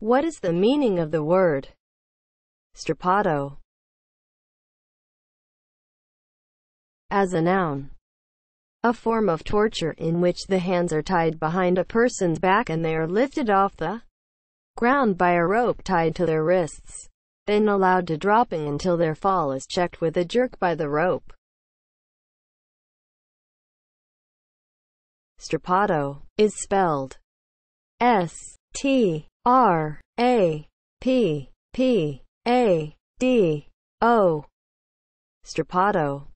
What is the meaning of the word strappado as a noun? A form of torture in which the hands are tied behind a person's back and they are lifted off the ground by a rope tied to their wrists, then allowed to dropping until their fall is checked with a jerk by the rope. Strappado is spelled S T R A P P A D O. Strappado